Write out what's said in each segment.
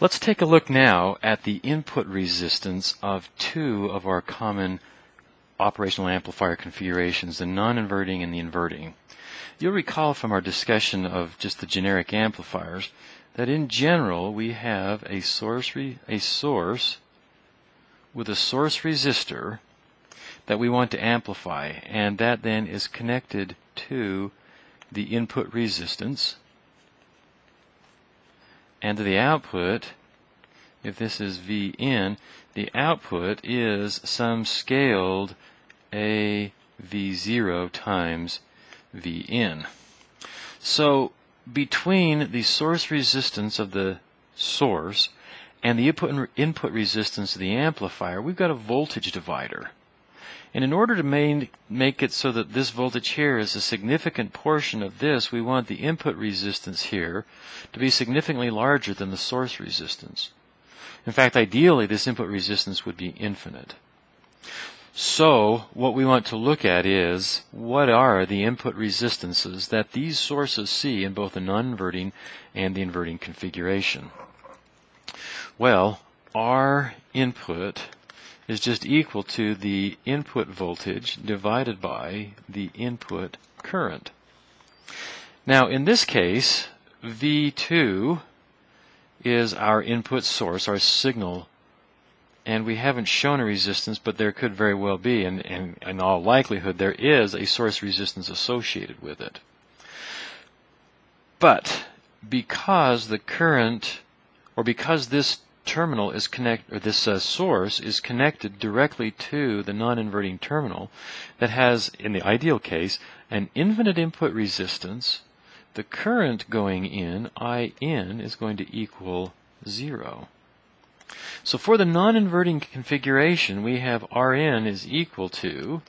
Let's take a look now at the input resistance of two of our common operational amplifier configurations, the non-inverting and the inverting. You'll recall from our discussion of just the generic amplifiers that in general we have a source, a source with a source resistor that we want to amplify and that then is connected to the input resistance and the output, if this is Vn, the output is some scaled A V0 times Vn. So between the source resistance of the source and the input, input resistance of the amplifier, we've got a voltage divider. And in order to main, make it so that this voltage here is a significant portion of this, we want the input resistance here to be significantly larger than the source resistance. In fact, ideally, this input resistance would be infinite. So, what we want to look at is what are the input resistances that these sources see in both the non-inverting and the inverting configuration. Well, our input is just equal to the input voltage divided by the input current. Now in this case, V2 is our input source, our signal, and we haven't shown a resistance, but there could very well be, and, and in all likelihood there is a source resistance associated with it. But because the current, or because this terminal is connect or this uh, source is connected directly to the non-inverting terminal that has in the ideal case an infinite input resistance. The current going in I in is going to equal 0 so for the non-inverting configuration we have Rn is equal to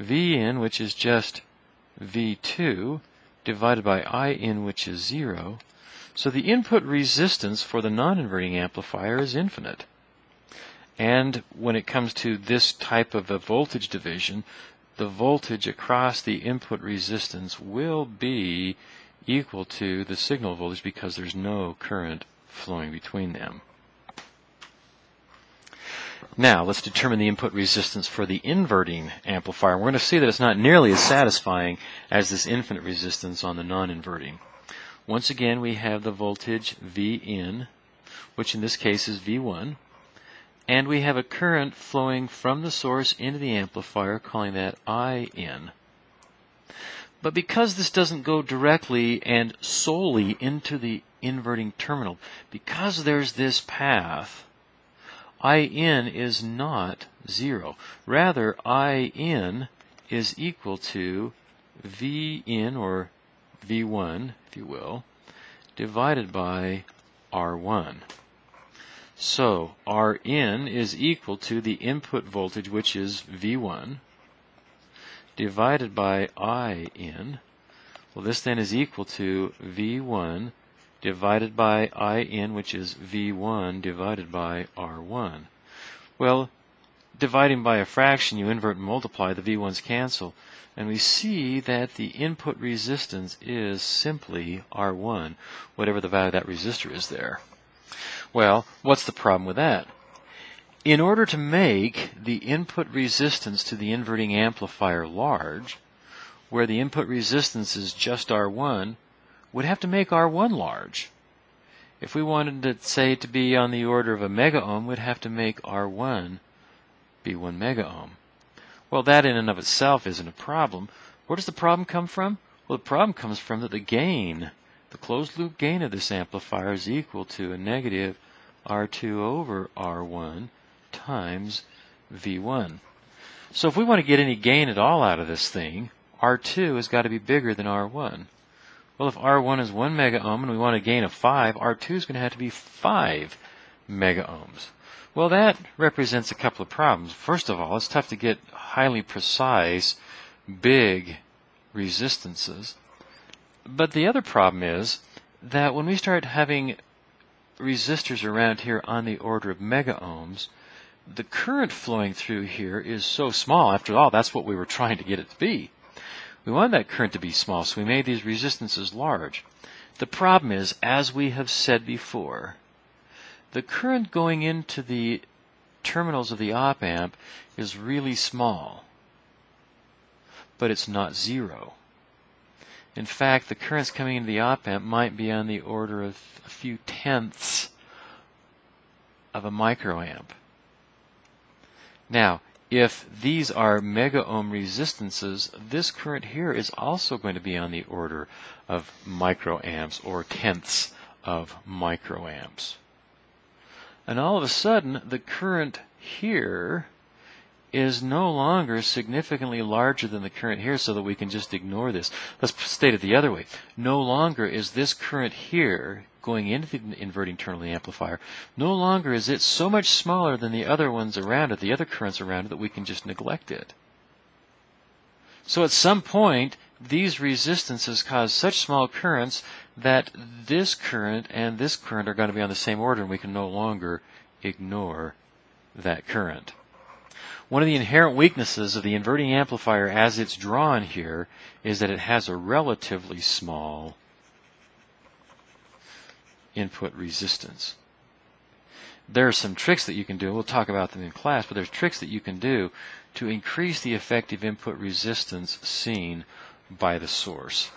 Vn which is just V2 divided by I in which is 0 so the input resistance for the non-inverting amplifier is infinite. And when it comes to this type of a voltage division, the voltage across the input resistance will be equal to the signal voltage because there's no current flowing between them. Now, let's determine the input resistance for the inverting amplifier. We're going to see that it's not nearly as satisfying as this infinite resistance on the non-inverting. Once again, we have the voltage V in, which in this case is V1, and we have a current flowing from the source into the amplifier, calling that I in. But because this doesn't go directly and solely into the inverting terminal, because there's this path, I in is not zero. Rather, I in is equal to V in or V1, if you will, divided by R1. So Rn is equal to the input voltage, which is V1, divided by In. Well, this then is equal to V1 divided by In, which is V1 divided by R1. Well, dividing by a fraction, you invert and multiply, the V1s cancel. And we see that the input resistance is simply R1, whatever the value of that resistor is there. Well, what's the problem with that? In order to make the input resistance to the inverting amplifier large, where the input resistance is just R1, we'd have to make R1 large. If we wanted to say to be on the order of a mega ohm, we'd have to make R1 be 1 mega ohm. Well, that in and of itself isn't a problem. Where does the problem come from? Well, the problem comes from that the gain, the closed loop gain of this amplifier is equal to a negative R2 over R1 times V1. So if we want to get any gain at all out of this thing, R2 has got to be bigger than R1. Well, if R1 is 1 mega ohm and we want a gain of 5, R2 is going to have to be 5 mega ohms. Well, that represents a couple of problems. First of all, it's tough to get highly precise, big resistances. But the other problem is that when we start having resistors around here on the order of mega ohms, the current flowing through here is so small. After all, that's what we were trying to get it to be. We wanted that current to be small, so we made these resistances large. The problem is, as we have said before, the current going into the terminals of the op amp is really small, but it's not zero. In fact, the currents coming into the op amp might be on the order of a few tenths of a microamp. Now, if these are mega ohm resistances, this current here is also going to be on the order of microamps or tenths of microamps. And all of a sudden, the current here is no longer significantly larger than the current here so that we can just ignore this. Let's state it the other way. No longer is this current here going into the inverting terminal of the amplifier, no longer is it so much smaller than the other ones around it, the other currents around it, that we can just neglect it. So at some point, these resistances cause such small currents that this current and this current are going to be on the same order and we can no longer ignore that current. One of the inherent weaknesses of the inverting amplifier as it's drawn here is that it has a relatively small input resistance. There are some tricks that you can do, we'll talk about them in class, but there's tricks that you can do to increase the effective input resistance seen by the source.